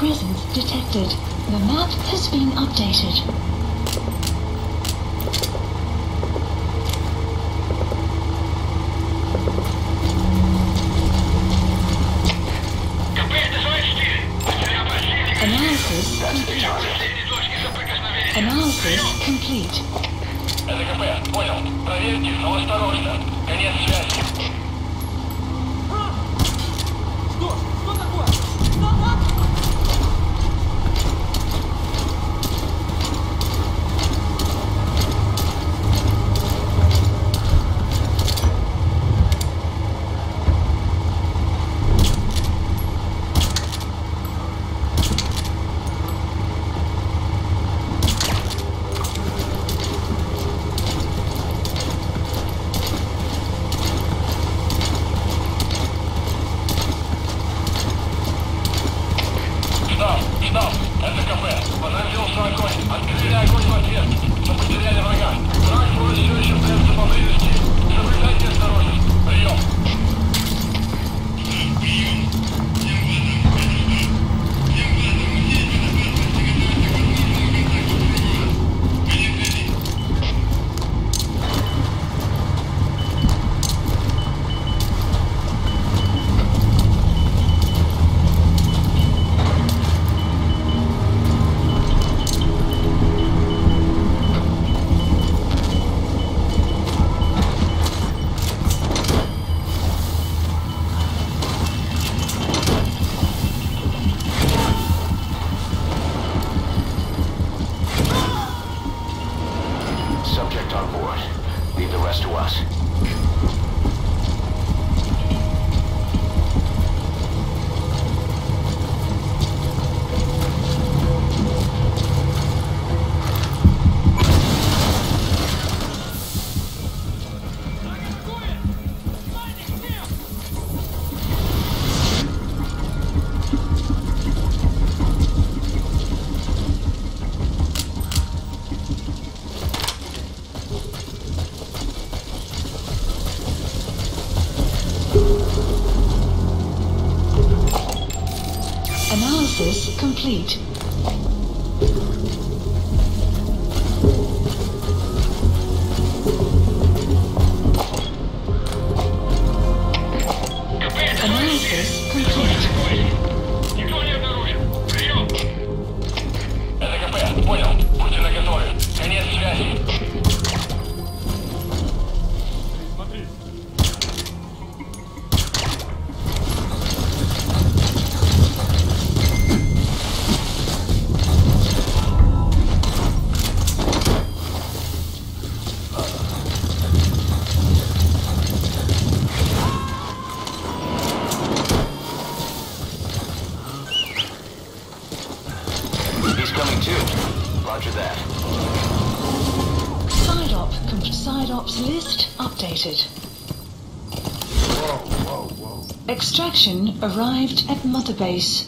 presence detected. The map has been updated. Analysis complete. Analysis complete. Это КП, понял. Проверьте, но осторожно. Конец связи. Штаб, это КП. Возразился огонь. Открыли огонь в ответ. Мы потеряли врага. Враг может все еще прятаться поблизости. Leave the rest to us. Analysis complete. Roger that. Side op com- side ops list updated. Whoa, whoa, whoa. Extraction arrived at Mother Base.